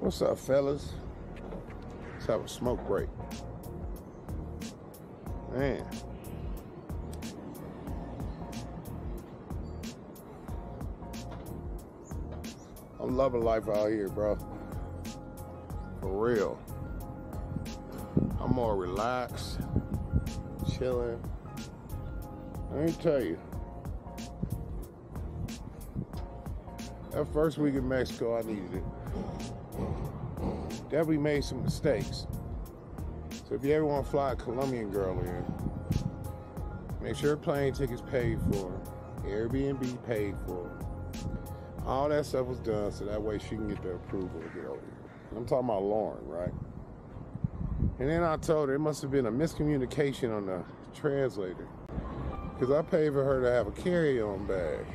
What's up, fellas? Let's have a smoke break. Man. I'm loving life out here, bro. For real. I'm more relaxed, chilling. Let me tell you. That first week in Mexico, I needed it. Definitely made some mistakes. So if you ever want to fly a Colombian girl in, make sure plane tickets paid for, Airbnb paid for. All that stuff was done so that way she can get the approval to get over here. I'm talking about Lauren, right? And then I told her it must have been a miscommunication on the translator. Because I paid for her to have a carry-on bag.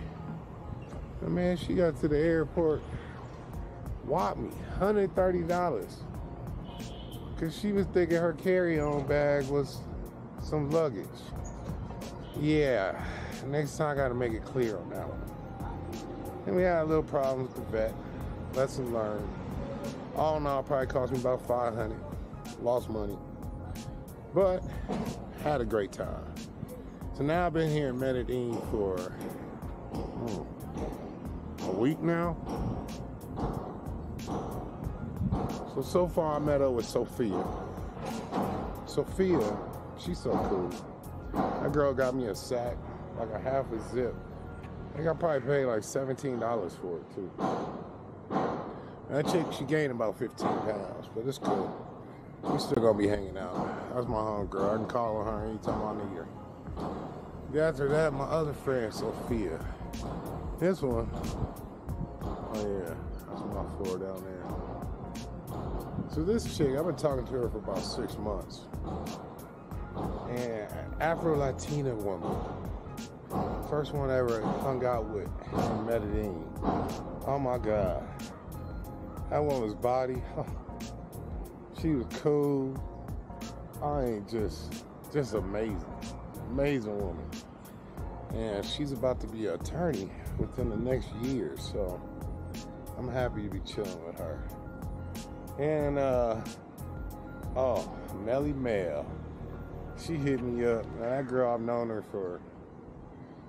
And man, she got to the airport, whopped me, $130. Because she was thinking her carry-on bag was some luggage. Yeah, next time I got to make it clear on that one. And we had a little problem with the vet. Lesson learned. All in all, probably cost me about 500. Lost money. But had a great time. So now I've been here in Medellin for hmm, a week now. So so far I met up with Sophia. Sophia, she's so cool. That girl got me a sack, like a half a zip. I think I probably paid like $17 for it too. That chick, she gained about 15 pounds, but it's cool. We still gonna be hanging out. That's my home girl. I can call on her anytime I need her. After that, my other friend, Sophia. This one, oh yeah, that's my floor down there. So this chick, I've been talking to her for about six months. And Afro-Latina woman. First one I ever hung out with in Medellin. Oh my God. That woman's body, she was cool. I ain't just, just amazing. Amazing woman. And she's about to be an attorney within the next year, so I'm happy to be chilling with her. And, uh, oh, Melly Mel. She hit me up. Now, that girl, I've known her for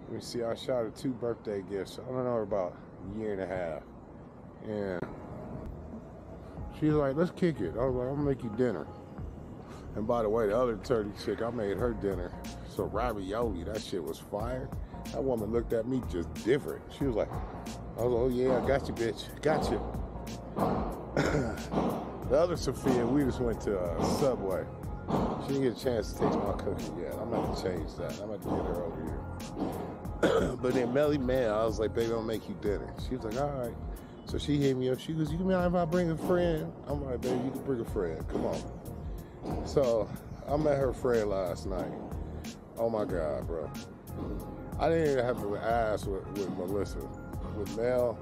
let me see, I shot her two birthday gifts. I don't know, about a year and a half. And she's like, let's kick it. I was like, I'm gonna make you dinner. And by the way, the other turkey chick, I made her dinner. So ravioli, that shit was fire. That woman looked at me just different. She was like, I was like, oh yeah, I got you, bitch. Got you. the other Sophia, we just went to uh, Subway. She didn't get a chance to taste my cookie yet. I'm gonna change that. I'm gonna get her over here. but then Melly Man, I was like, baby, I'll make you dinner. She was like, all right. So she hit me up. She goes, you mind if I bring a friend? I'm like, baby, you can bring a friend. Come on. So I met her friend last night. Oh my God, bro. I didn't even have to ask with, with Melissa. With Mel,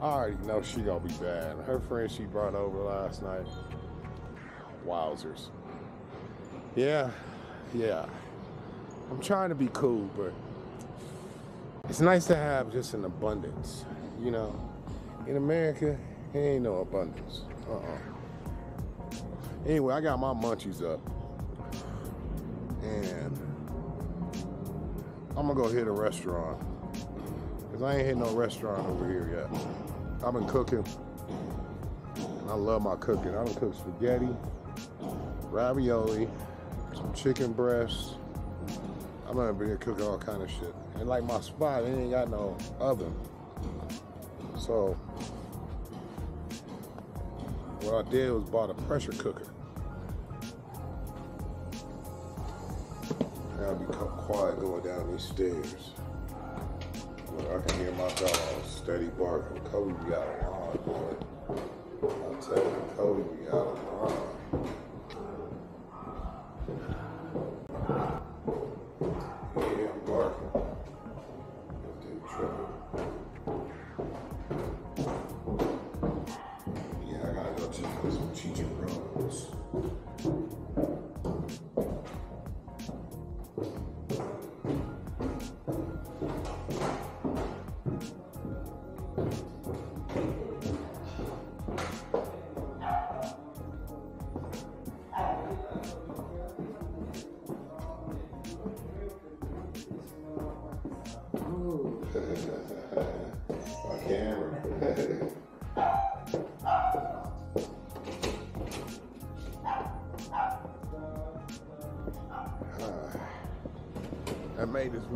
I already know she gonna be bad. Her friend she brought over last night. Wowzers. Yeah, yeah. I'm trying to be cool, but it's nice to have just an abundance. You know, in America, ain't no abundance. Uh-uh. Anyway, I got my munchies up. And I'm gonna go hit a restaurant. Cause I ain't hit no restaurant over here yet. I've been cooking. And I love my cooking. I done cook spaghetti, ravioli, some chicken breasts, I'm gonna be cooking all kind of shit. And like my spot, it ain't got no oven. So what I did was bought a pressure cooker. I gotta be quiet going down these stairs. I can hear my dog steady barking. Kobe be out of line, boy.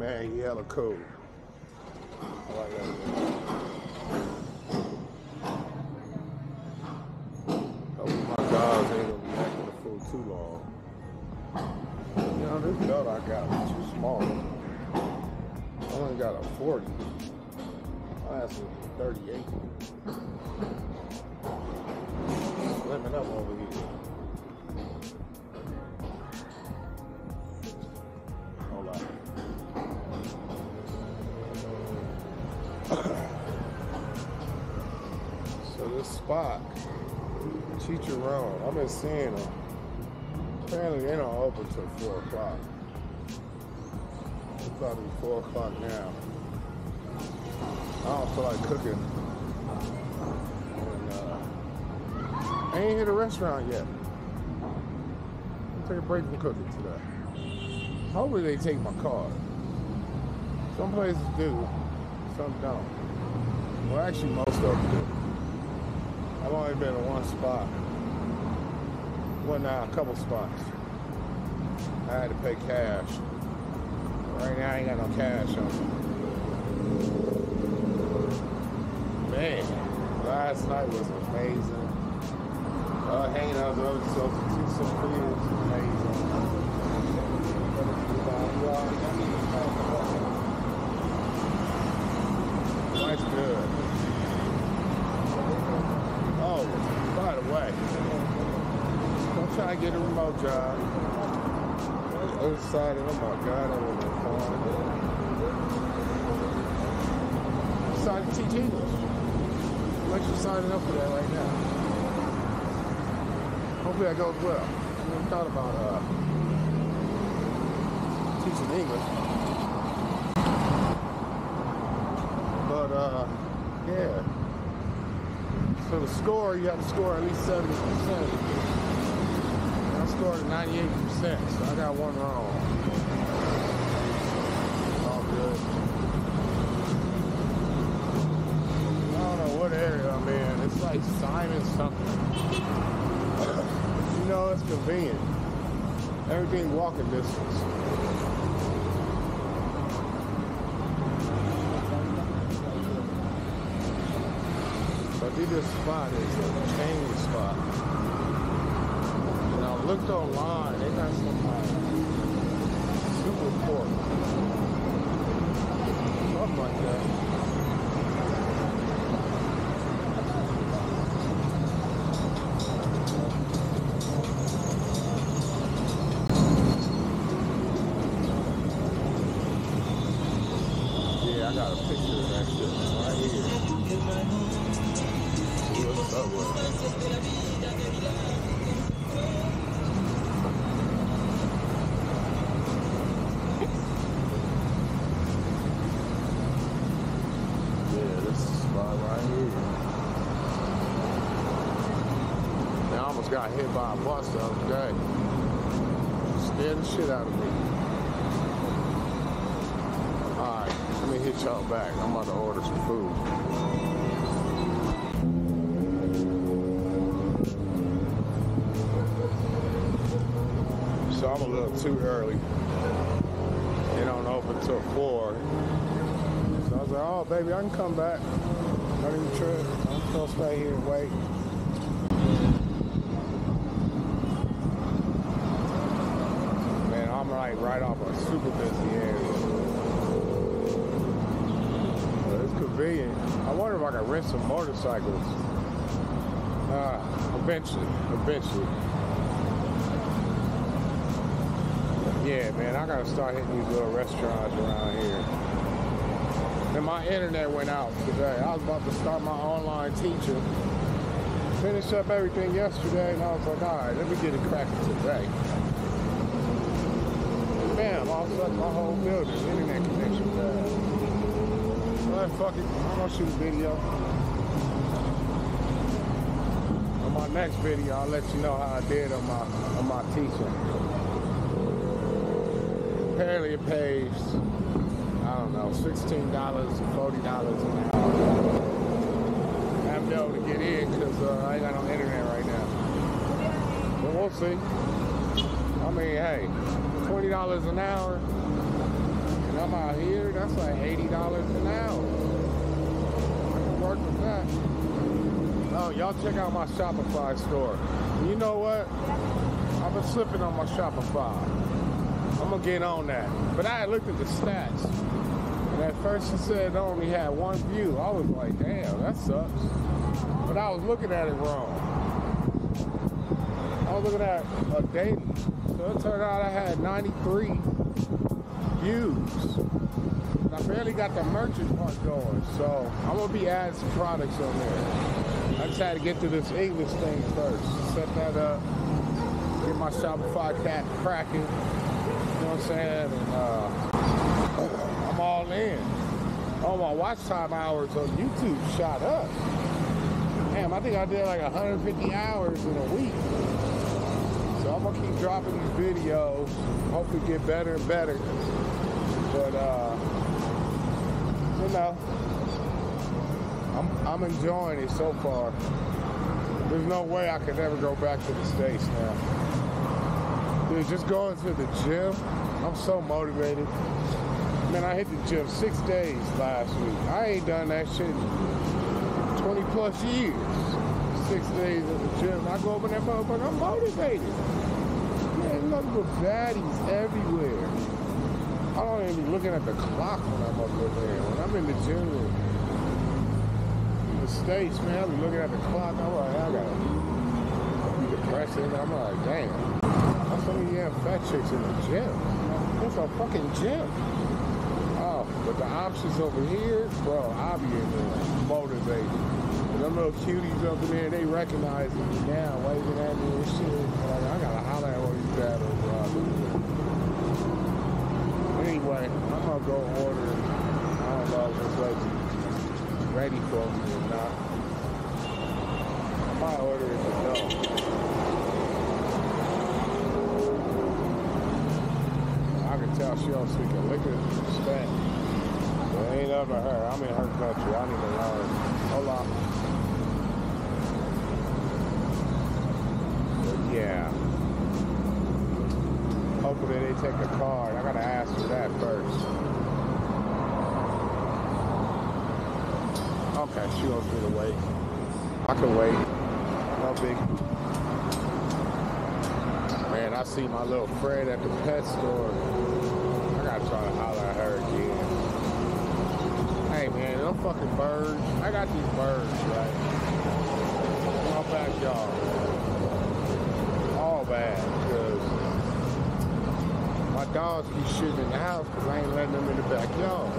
Man, like that. Hope oh, my dogs ain't gonna be acting the fool too long. You know, this belt I got is too small. I only got a 40. I have some 38. Slimming up over here. Road, I've been seeing them. Apparently they don't open till 4 o'clock. It's probably 4 o'clock now. I don't feel like cooking. And, uh, I ain't hit a restaurant yet. I'll take a break from cooking today. Hopefully they take my card. Some places do, some don't. Well, actually, most of them do. I've only been in one spot. Now a couple spots. I had to pay cash. Right now, I ain't got no cash on me. Man, last night was amazing. Uh, hanging out with other substitutes and friends, amazing. Life's good. Oh, by the way, don't try to get a remote job. Other side oh my God, I would have fun. Decided to teach English. I'm actually signing up for that right now. Hopefully that goes well. I never thought about uh, teaching English. But uh, yeah. So the score, you have to score at least 70%. Scored 98%, so I got one wrong. All good. I don't know what area I'm in. It's like Simon something. you know, it's convenient. Everything walking distance. But this spot is a chain spot. Looked online, they got some uh, super pork. Got hit by a bus the other day. Scared the shit out of me. Alright, let me hit y'all back. I'm about to order some food. So I'm a little too early. They don't open till four. So I was like, oh baby, I can come back. Not even trip. I'm gonna stay here and wait. Man, I'm like right off a super busy area. But it's convenient. I wonder if I can rent some motorcycles. Uh, eventually, eventually. Yeah, man, I gotta start hitting these little restaurants around here. And my internet went out today. I was about to start my online teaching. Finished up everything yesterday, and I was like, all right, let me get it cracking today. Sudden my whole building, internet connection. Well, fuck it, I'm gonna shoot a video. On my next video, I'll let you know how I did on my on my teaching apparently it pays, I don't know, $16, $40 an hour. I haven't been able to get in because uh, I ain't got no internet right now. But we'll see. I mean, hey, $20 an hour, and I'm out here, that's like $80 an hour. I can work with that. Oh, y'all check out my Shopify store. You know what? I've been slipping on my Shopify. I'm gonna get on that. But I looked at the stats. And at first it said it only had one view. I was like, damn, that sucks. But I was looking at it wrong. I was looking at a daily. So it turned out I had 93 views. I barely got the merchant part going, so I'm gonna be adding some products on there. I just had to get to this English thing first. Set that up, get my Shopify cat cracking. You know what I'm saying? And uh, I'm all in. Oh, my watch time hours on YouTube shot up. Damn, I think I did like 150 hours in a week. I'm gonna keep dropping these videos. Hopefully get better and better. But uh, you know, I'm I'm enjoying it so far. There's no way I could ever go back to the States now. Dude, just going to the gym, I'm so motivated. Man, I hit the gym six days last week. I ain't done that shit in 20 plus years. Six days at the gym. I go up in that motherfucker, I'm motivated. Man, nothing but baddies everywhere. I don't even be looking at the clock when I'm up there. When I'm in the gym in the States, man, I be looking at the clock. I'm like, I gotta be depressing. I'm like, damn. How so you damn fat chicks in the gym? It's a fucking gym. Oh, but the options over here, bro, I'll be in there motivated. Them little cuties up in there, they recognize me now, waving at me and shit. Like, I gotta holler at all these bad old brothers. Anyway, I'm gonna go order. I don't know if it's like ready for me or not. I order it to go. I can tell she don't speak a lick of Spanish. Ain't to her. I'm in her country. I need to learn. Hola. But yeah. Hopefully they take a card. I gotta ask her that first. Okay, she wants me to wait. I can wait. No big. Man, I see my little friend at the pet store. I gotta try to holler at her again. Fucking birds. I got these birds, right? In my backyard. All bad, because my dogs keep shitting in the house because I ain't letting them in the backyard.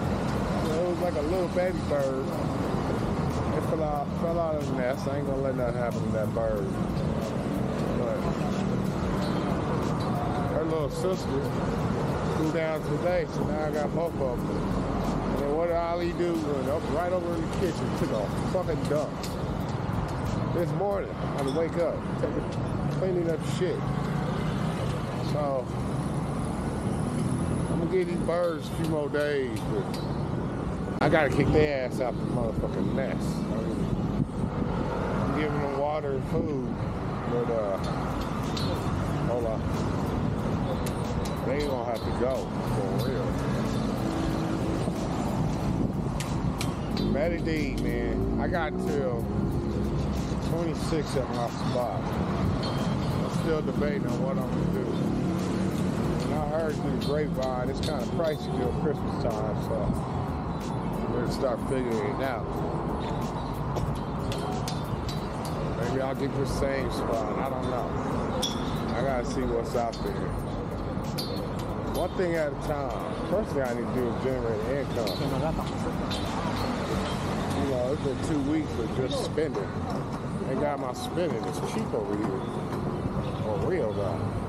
Know, it was like a little baby bird. It fell out, fell out of the nest. I ain't gonna let nothing happen to that bird. But her little sister flew down today, so now I got both of them. What did Ali do? Went up right over in the kitchen, took a fucking dump. This morning, I had to wake up, cleaning up shit. So, I'm gonna give these birds a few more days, but I gotta kick their ass out the motherfucking nest. I mean, I'm giving them water and food, but uh, hold on. They gonna have to go for real. Meditate, man. I got till 26 at my spot. I'm still debating on what I'm gonna do. And I heard through the grapevine it's kind of pricey during Christmas time, so I'm gonna start figuring it out. Maybe I'll get the same spot. I don't know. I gotta see what's out there. One thing at a time. First thing I need to do is generate income. Know, it's been two weeks of just spending. They got my spending. It's cheap over here. For real though.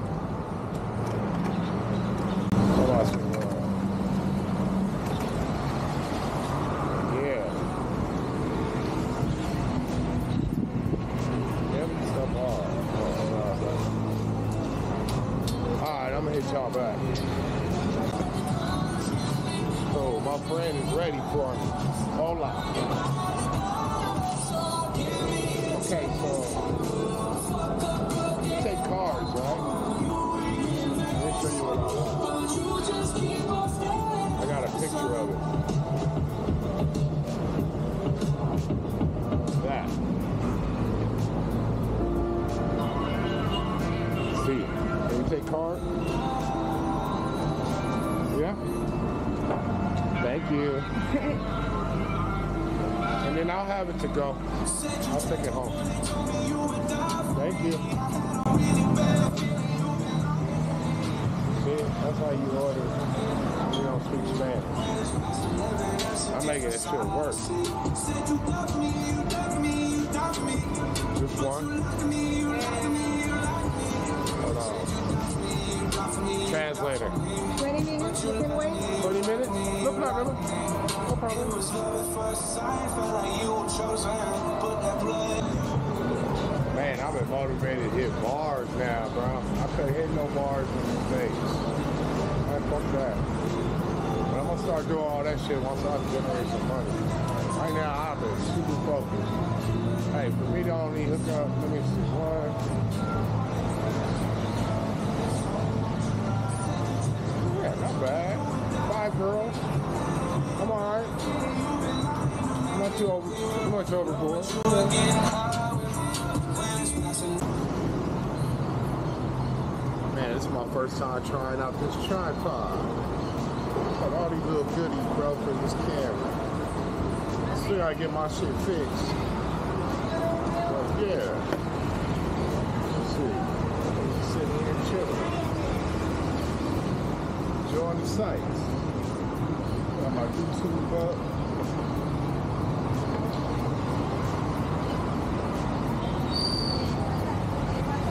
That. See, can you take card? Yeah? Thank you. and then I'll have it to go. I'll take it home. Thank you. See, that's how you order. Making it shit work. Just one. Hold on. Translator. 20 minutes, you can wait. 20 minutes? No problem. No problem. Man, I've been motivated to hit bars now, bro. I couldn't hit no bars in the face. Man, fuck that. But I'm gonna start doing all that shit once I generate some money. Right now, I've been super focused. Hey, for me to only hook up, let me see, one. Yeah, not bad. Five girls. I'm alright. I'm not too over, too much overboard. Man, this is my first time trying out this tripod. All these little goodies, bro, for this camera. Still gotta get my shit fixed. But yeah. Let's see. Just sitting here chilling. Enjoying the sights. Got my YouTube up.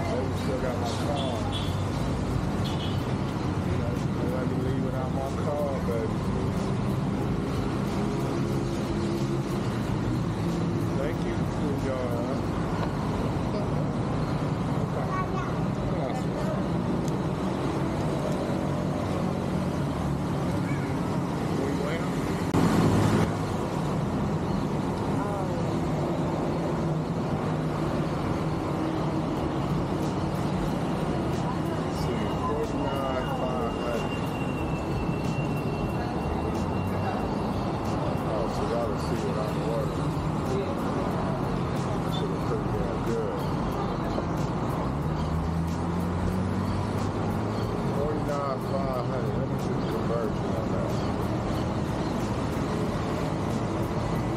Baby still got my car. Don't let me leave without my car, baby. Thank you for your. Muy bueno. Let's see, 49, 500. Oh, so y'all see what I'm ordering. Should have pretty damn good. 49, 500. Let me do the conversion on that.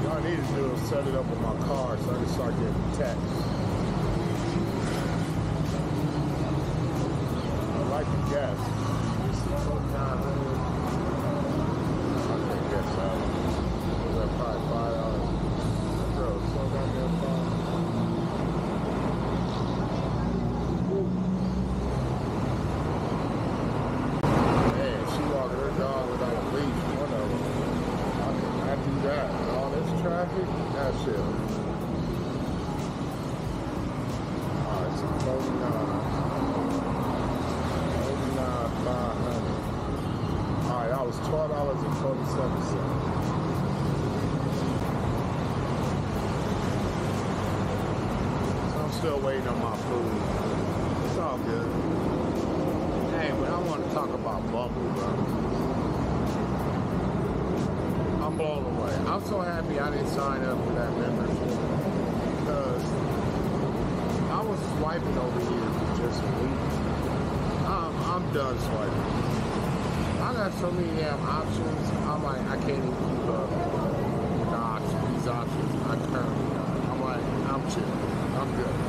Y'all need to do is set it up on my car so I can start getting texts. I like to guess. This is 4900. I can guess that. Was that probably five dollars? Bro, so goddamn far. Man, she walking her dog without a leash. One of them. I cannot do that. All this traffic, that shit. Alright, so 49. 500 Alright, that was $12.47. So I'm still waiting on my food. It's all good. Hey, but I want to talk about Bumble, bro. I'm blown away. I'm so happy I didn't sign up for that membership. Because I was swiping over here for just a week. I'm, I'm done swiping. I got so many damn options. I'm like, I can't even keep up the options, these options I currently have. I'm like, I'm chilling. I'm good.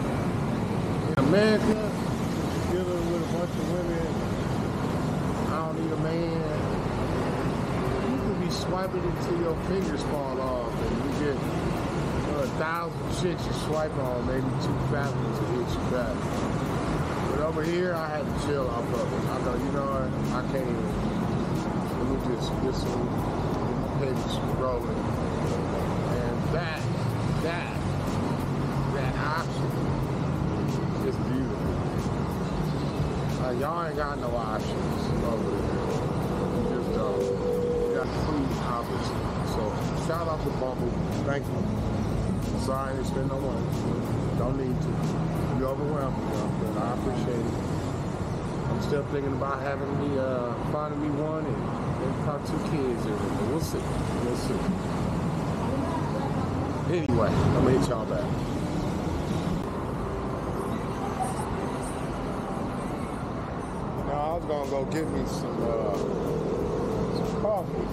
America, dealing with a bunch of women, I don't need a man. You could be swiping until your fingers fall off and you get a thousand chicks you swipe on, maybe two fat ones to hit you back. But over here, I had to chill off of it. I go, you know what? I can't even. Let me just get some pigs rolling. Uh, ain't got no options just don't. Got free options. So shout out to Bumble. Thank you. Sorry, I didn't spend no money. Don't need to. You overwhelmed me, though, but I appreciate it. I'm still thinking about having me, uh, finding me one and, and probably two kids in it, we'll see. We'll see. Anyway, I'm gonna hit y'all back. Now, I was gonna go get me some, uh, some coffee.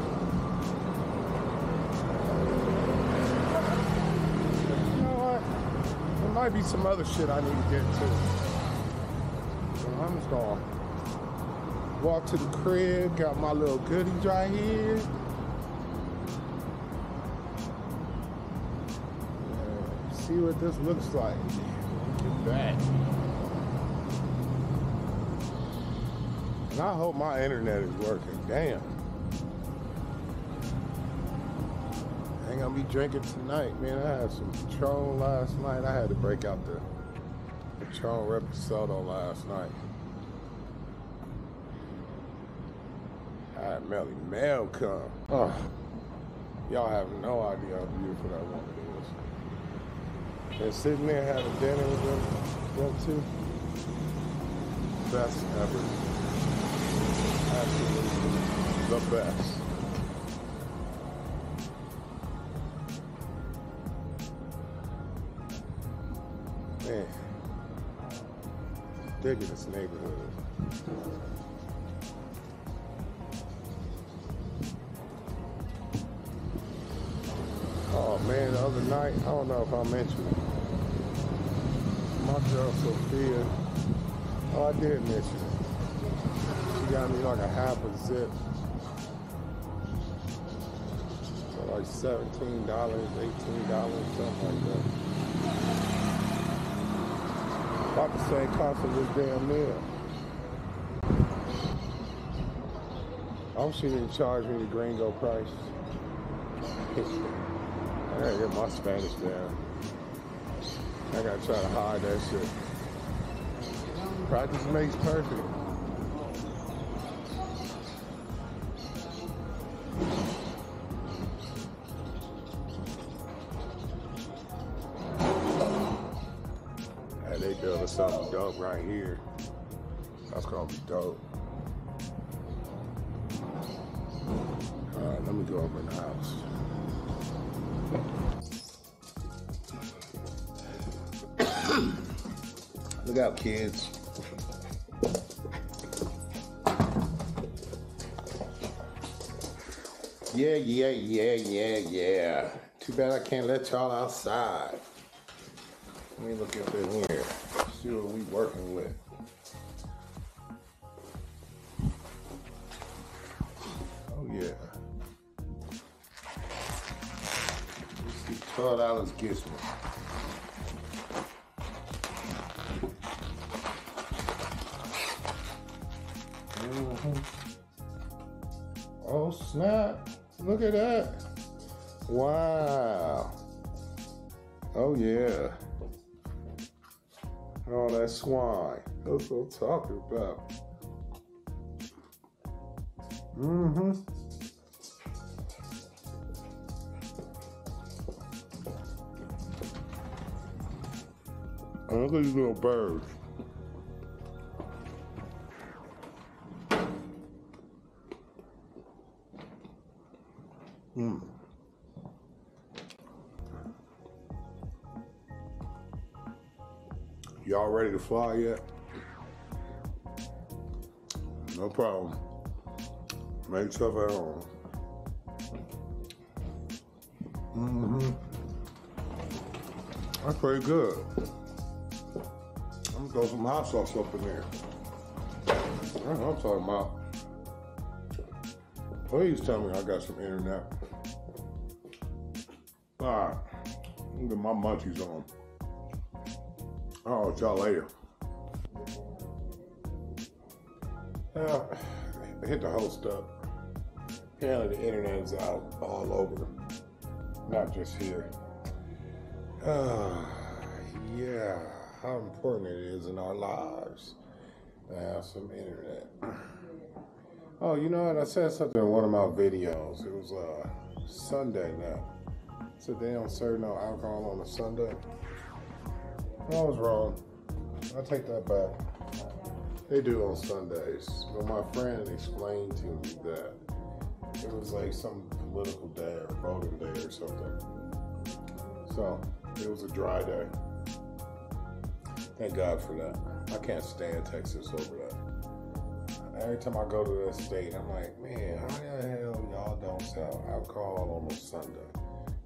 might be some other shit I need to get to. So I'm just gonna walk to the crib, got my little goodies right here. See what this looks like. Get back. And I hope my internet is working. Damn. I ain't gonna be drinking tonight, man. I had some Patron last night. I had to break out the Patron Reposado last night. I had Melly Mel come. Oh, y'all have no idea how beautiful that woman is. And sitting there having dinner with them, them two. Best ever. Absolutely the best. Man, digging this neighborhood. Oh man, the other night, I don't know if I mentioned it. My girl Sophia, oh I did mention it. Got me like a half a zip. For like $17, $18, something like that. About the same cost of this damn meal. I hope she didn't charge me the gringo price. I gotta get my Spanish down. I gotta try to hide that shit. Practice makes perfect. Building something dope right here. That's gonna be dope. Alright, let me go over in the house. Look out, kids. Yeah, yeah, yeah, yeah, yeah. Too bad I can't let y'all outside. Let me look up in here. See what we working with. Oh yeah. Let's see, twelve dollars gets me. Mhm. Oh snap! Look at that! Wow! Oh yeah! Oh, that swine. That's what I'm talking about. Mm-hmm. Oh, look at these little birds. Hmm. Ready to fly yet? No problem. Make yourself at home. Mm-hmm. That's pretty good. I'm gonna throw some hot sauce up in there. That's what I'm talking about. Please tell me I got some internet. Alright. Get my munchies on. I'll y'all later. Uh, I hit the host up. Apparently the internet is out all over. Not just here. Uh, yeah, how important it is in our lives to have some internet. Oh, you know what? I said something in one of my videos. It was uh, Sunday now. So they don't serve no alcohol on a Sunday. I was wrong. I take that back. They do on Sundays. But my friend explained to me that it was like some political day or voting day or something. So it was a dry day. Thank God for that. I can't stand Texas over that. Every time I go to that state, I'm like, man, how the hell y'all don't sell alcohol on a Sunday?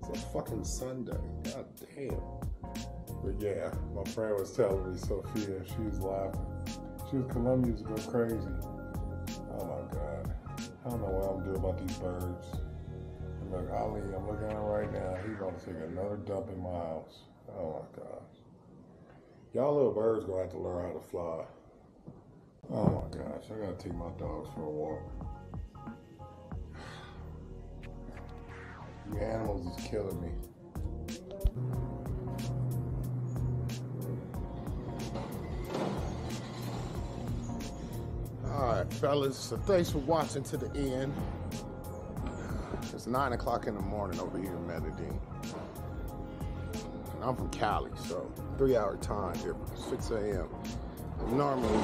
It's a fucking Sunday. God damn. But yeah, my friend was telling me, Sophia, she was laughing. She was Colombians go crazy. Oh my God. I don't know what I'm doing about these birds. And look, Ali, I'm looking at him right now. He's gonna take another dump in my house. Oh my gosh. Y'all little birds gonna have to learn how to fly. Oh my gosh, I gotta take my dogs for a walk. You animals is killing me. All right, fellas. So thanks for watching to the end. It's nine o'clock in the morning over here in Medellin. And I'm from Cali, so three-hour time difference, 6 a.m. Normally,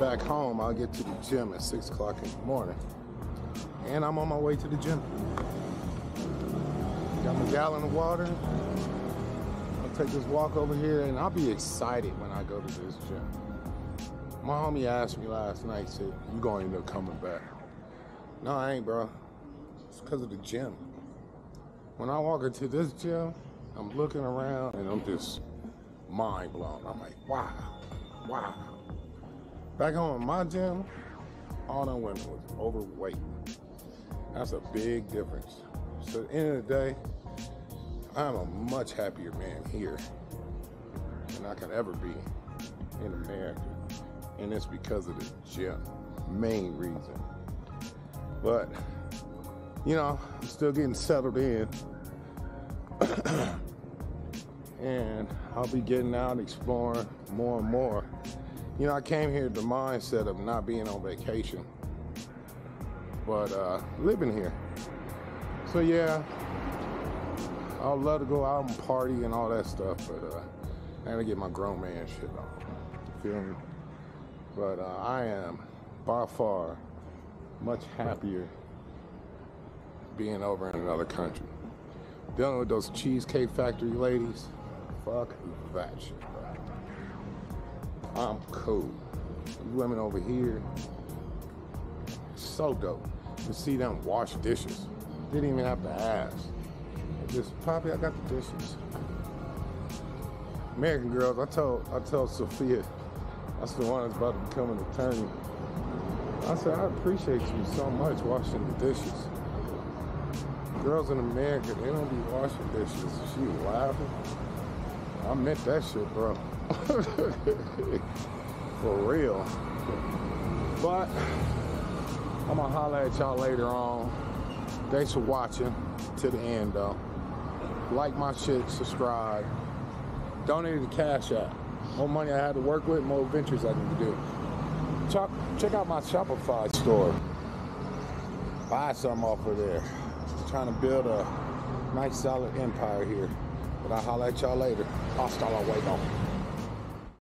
back home, I'll get to the gym at six o'clock in the morning, and I'm on my way to the gym. Got my gallon of water. I'll take this walk over here, and I'll be excited when I go to this gym. My homie asked me last night, said, you gonna end up coming back. No, I ain't, bro. It's because of the gym. When I walk into this gym, I'm looking around and I'm just mind blown. I'm like, wow, wow. Back home in my gym, all them women was overweight. That's a big difference. So at the end of the day, I'm a much happier man here than I could ever be in America and it's because of the gym. Main reason. But, you know, I'm still getting settled in. and I'll be getting out exploring more and more. You know, I came here with the mindset of not being on vacation, but uh, living here. So, yeah, I'd love to go out and party and all that stuff, but uh, I gotta get my grown man shit on. You feel me? But uh, I am by far much happier being over in another country. Dealing with those Cheesecake Factory ladies, fuck that shit. I'm cool. These women over here, so dope. To see them wash dishes. Didn't even have to ask. Just, Poppy, I got the dishes. American girls, I told I told Sophia that's the one that's about to become an attorney. I said, I appreciate you so much washing the dishes. Girls in America, they don't be washing dishes. She laughing. I meant that shit, bro. For real. But I'm gonna holler at y'all later on. Thanks for watching to the end though. Like my shit, subscribe. Donate to Cash App more money I had to work with, more adventures I need to do. Check, check out my Shopify store. Buy some off of there. trying to build a nice solid empire here. But I'll holler at y'all later. I'll start Hasta luego.